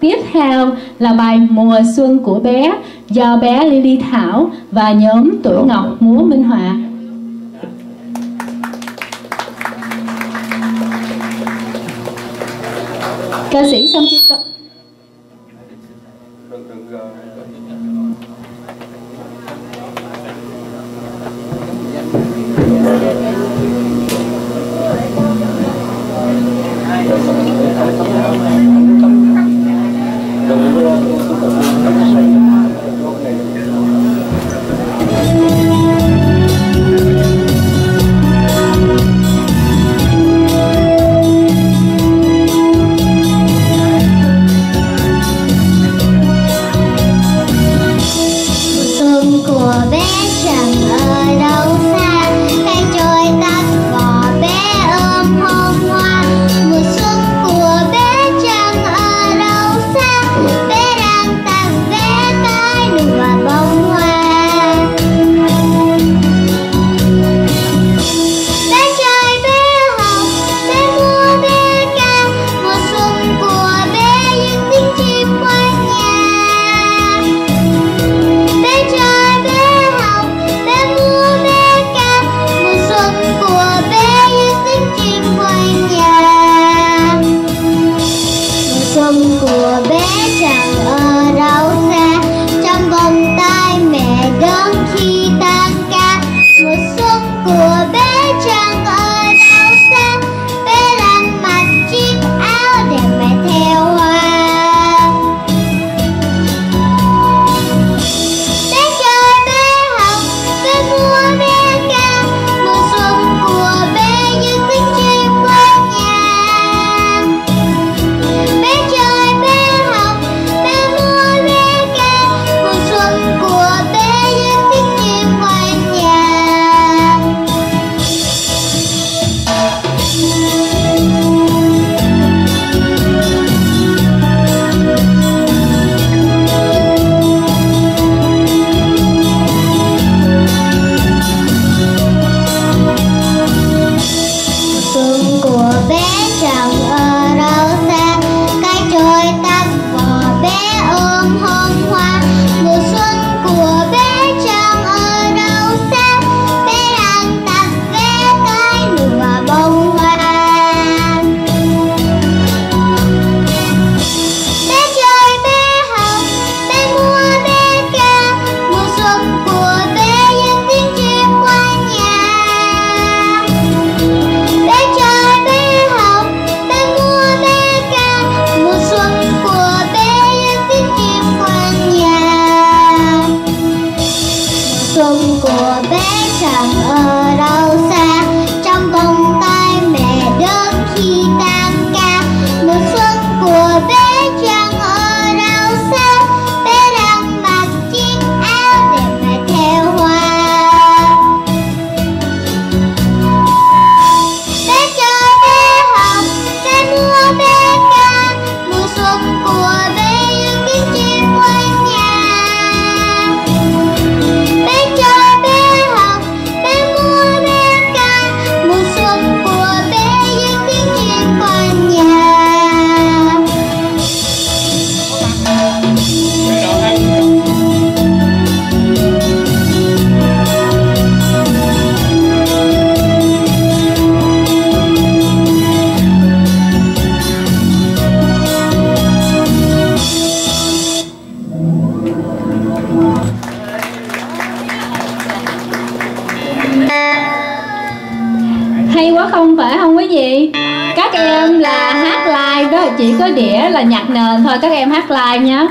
Tiếp theo là bài Mùa xuân của bé do bé Lily Thảo và nhóm Tuổi Ngọc Múa Minh Họa. Ca sĩ xong chưa sung của bé chẳng ở đâu xa. hay quá không phải, không quý vị các em là hát live đó, chỉ có đĩa là nhạc nền thôi, các em hát live nhé